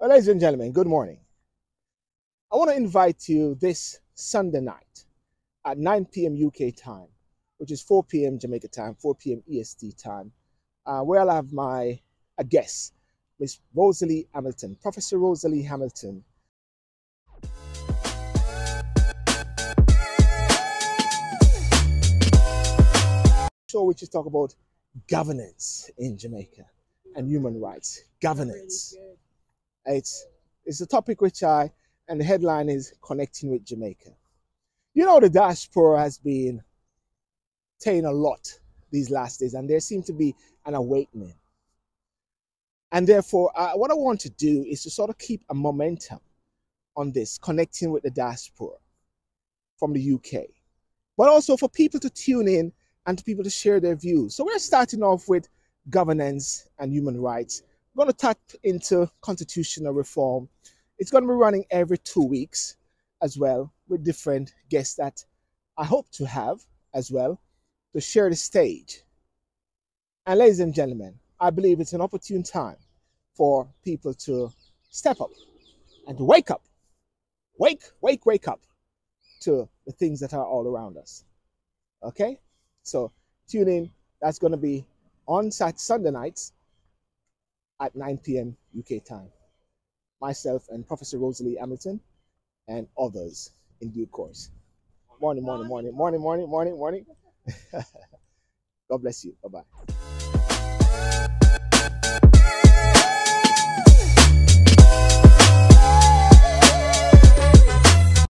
Well, ladies and gentlemen, good morning. I want to invite you this Sunday night at 9 p.m. UK time, which is 4 p.m. Jamaica time, 4 p.m. EST time, uh, where I'll have my a guest, Miss Rosalea Hamilton, Professor Rosalea Hamilton. Show which is talk about governance in Jamaica and human rights. Governance. It's it's a topic which I and the headline is connecting with Jamaica. You know the diaspora has been saying a lot these last days, and there seems to be an awakening. And therefore, what I want to do is to sort of keep a momentum on this, connecting with the diaspora from the UK, but also for people to tune in and to people to share their views. So we're starting off with governance and human rights. Going to tap into constitutional reform. It's going to be running every two weeks as well with different guests that I hope to have as well to share the stage. And ladies and gentlemen, I believe it's an opportune time for people to step up and wake up. Wake, wake, wake up to the things that are all around us. Okay? So tune in. That's going to be on Sunday nights at 9 p.m. UK time. Myself and Professor Rosalea Hamilton and others in due course. Morning, morning, morning, morning, morning, morning, morning. God bless you. Bye bye.